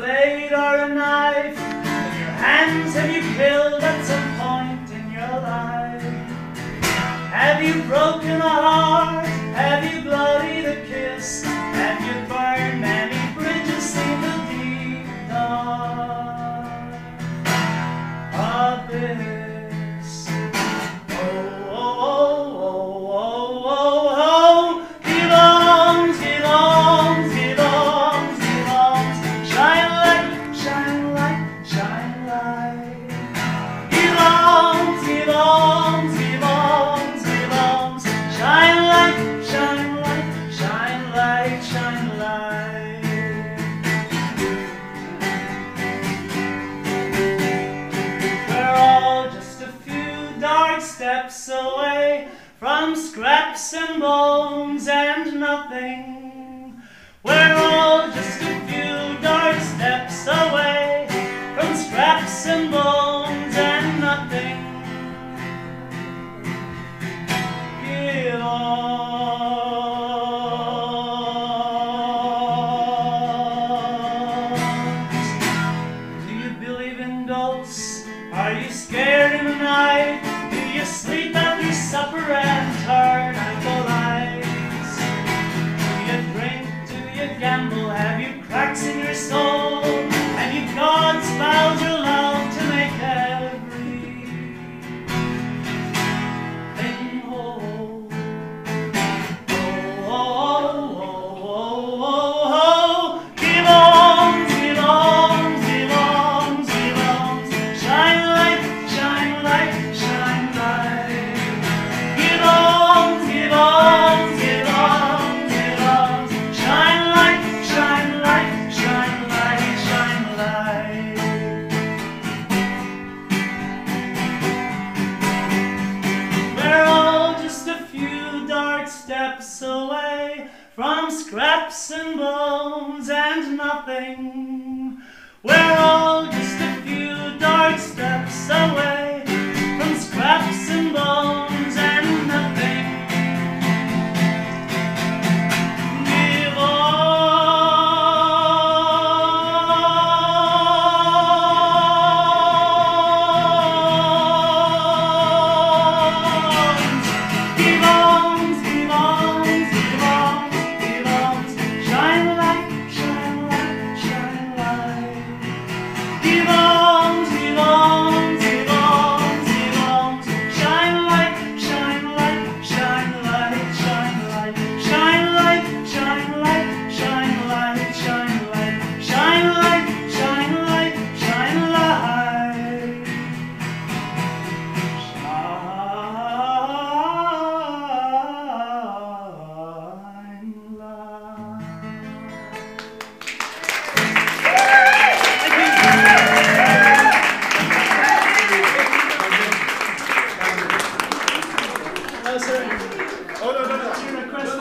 blade or a knife? With your hands have you killed at some point in your life? Have you broken a heart? shine light, shine light, shine light. We're all just a few dark steps away from scraps and bones and nothing. We're Are you scared in the night? Do you sleep after supper and turn out the lights? Do you drink? Do you gamble? Have you cried? scraps and bones and nothing. We're all Oh, sorry. Oh, no, no, no.